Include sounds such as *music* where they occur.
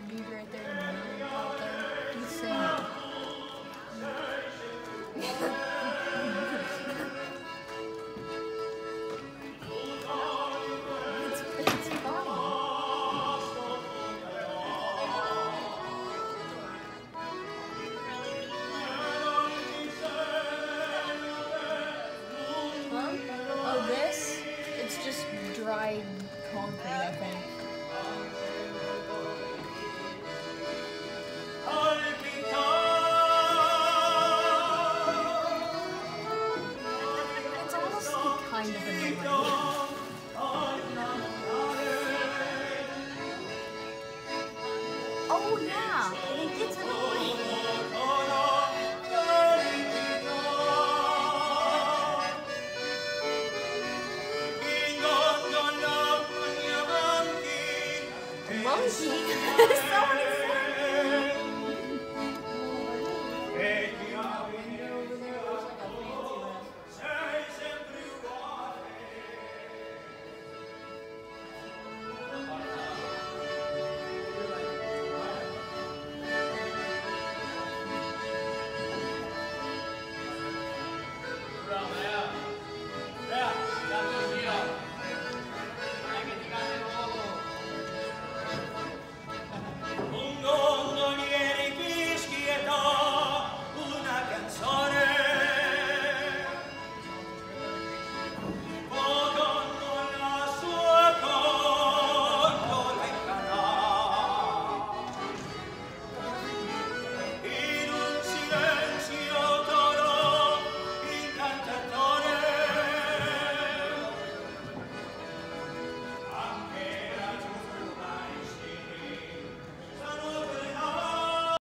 that dude right there there? He's concrete, I think. find. Oh yeah, to the *laughs* so